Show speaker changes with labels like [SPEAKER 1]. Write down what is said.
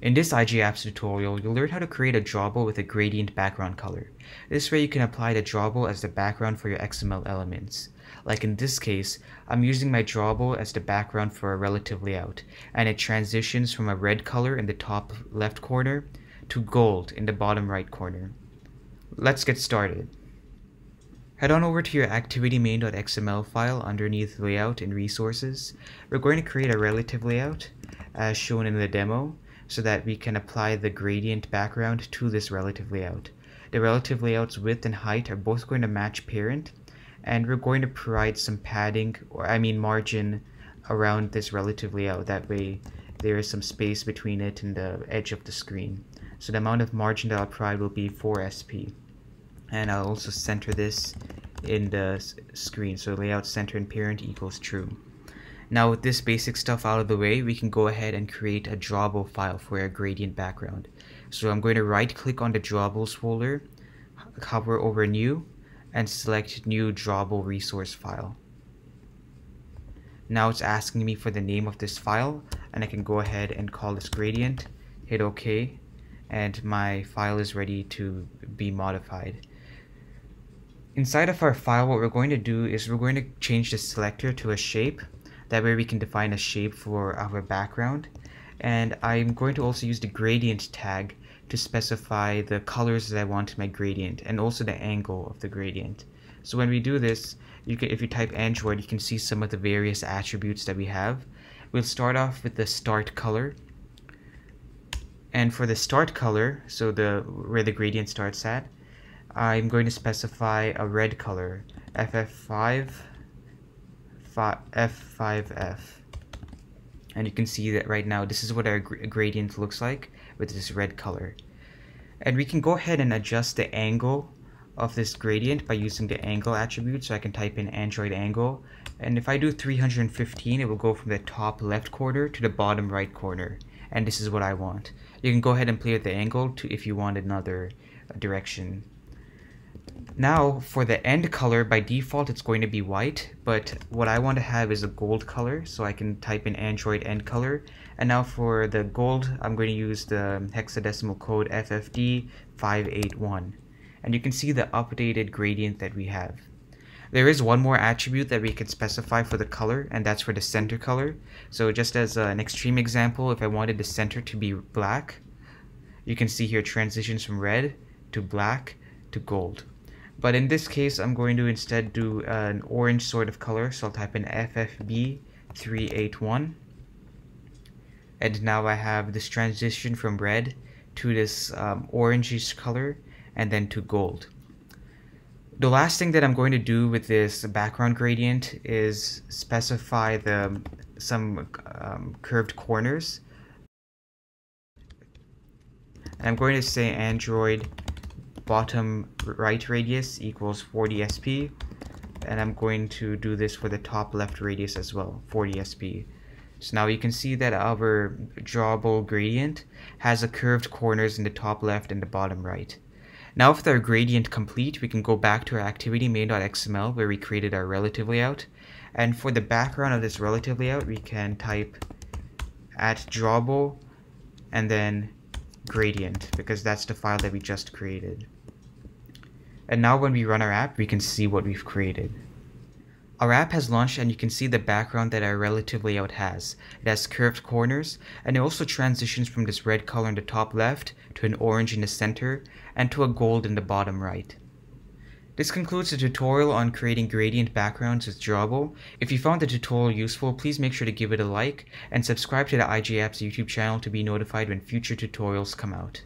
[SPEAKER 1] In this IJ Apps tutorial, you'll learn how to create a drawable with a gradient background color. This way you can apply the drawable as the background for your XML elements. Like in this case, I'm using my drawable as the background for a relative layout, and it transitions from a red color in the top left corner to gold in the bottom right corner. Let's get started. Head on over to your activity-main.xml file underneath layout and resources. We're going to create a relative layout as shown in the demo so that we can apply the gradient background to this relative layout. The relative layout's width and height are both going to match parent and we're going to provide some padding or I mean margin around this relative layout that way there is some space between it and the edge of the screen. So the amount of margin that I'll provide will be 4 SP and I'll also center this in the screen so layout center and parent equals true. Now with this basic stuff out of the way, we can go ahead and create a drawable file for our gradient background. So I'm going to right click on the drawables folder, hover over new, and select new drawable resource file. Now it's asking me for the name of this file and I can go ahead and call this gradient, hit OK, and my file is ready to be modified. Inside of our file, what we're going to do is we're going to change the selector to a shape that way we can define a shape for our background. And I'm going to also use the gradient tag to specify the colors that I want my gradient and also the angle of the gradient. So when we do this, you can, if you type Android, you can see some of the various attributes that we have. We'll start off with the start color. And for the start color, so the where the gradient starts at, I'm going to specify a red color, FF5 F5F. And you can see that right now, this is what our gr gradient looks like with this red color. And we can go ahead and adjust the angle of this gradient by using the angle attribute. So I can type in Android angle. And if I do 315, it will go from the top left corner to the bottom right corner. And this is what I want. You can go ahead and play with the angle to if you want another uh, direction. Now for the end color, by default it's going to be white, but what I want to have is a gold color, so I can type in Android end color. And now for the gold, I'm going to use the hexadecimal code FFD581. And you can see the updated gradient that we have. There is one more attribute that we can specify for the color, and that's for the center color. So just as an extreme example, if I wanted the center to be black, you can see here transitions from red to black to gold. But in this case, I'm going to instead do an orange sort of color. So I'll type in FFB381. And now I have this transition from red to this um, orangish color and then to gold. The last thing that I'm going to do with this background gradient is specify the some um, curved corners. I'm going to say Android bottom right radius equals 40 SP and I'm going to do this for the top left radius as well 40 SP so now you can see that our drawable gradient has a curved corners in the top left and the bottom right. Now with our gradient complete we can go back to our activity main.xml where we created our relative layout. And for the background of this relative layout we can type at drawable and then gradient because that's the file that we just created. And now when we run our app, we can see what we've created. Our app has launched and you can see the background that our relative layout has. It has curved corners and it also transitions from this red color in the top left to an orange in the center and to a gold in the bottom right. This concludes the tutorial on creating gradient backgrounds with Drawable. If you found the tutorial useful, please make sure to give it a like and subscribe to the IJ Apps YouTube channel to be notified when future tutorials come out.